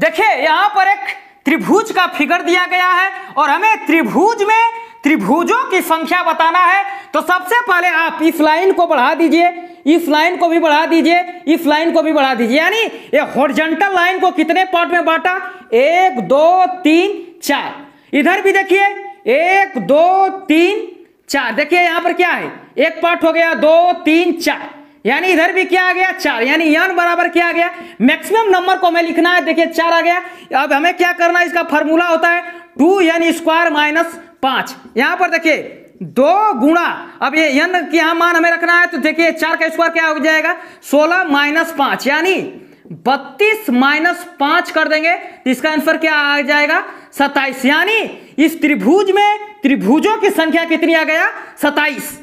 देखिए, यहाँ पर एक त्रिभुज का फिगर दिया गया है और हमें त्रिभुज में त्रिभुजों की संख्या बताना है। तो सबसे पहले आप इस लाइन को बढ़ा दीजिए, इस लाइन को भी बढ़ा दीजिए, इस लाइन को भी बढ़ा दीजिए। यानी ये हॉरिजॉन्टल लाइन को कितने पार्ट में बांटा? एक, दो, तीन, चार। इधर भी देखिए, एक, दो, तीन, चार। देखिए, यहाँ पर क्या है? एक पार्ट हो गया, दो, तीन, चार। यानी इधर भी क्या आ गया, चार, यानी यन बराबर क्या आ गया। मैक्सिमम नंबर को हमें लिखना है, देखिए चार आ गया। अब हमें क्या करना है, इसका फॉर्मूला होता है टू यानी स्क्वायर माइनस पाँच। यहाँ पर देखिए, दो गुणा, अब ये यन की यहाँ मान हमें रखना है तो देखिए चार का स्क्वायर क्या हो जाएगा? सोलह माइनस पाँच, यानी बत्तीस माइनस पाँच कर देंगे तो इसका आंसर क्या आ जाएगा? सत्ताईस। यानी इस त्रिभुज में, त्रिभुजों की संख्या कितनी आ गया? सत्ताईस।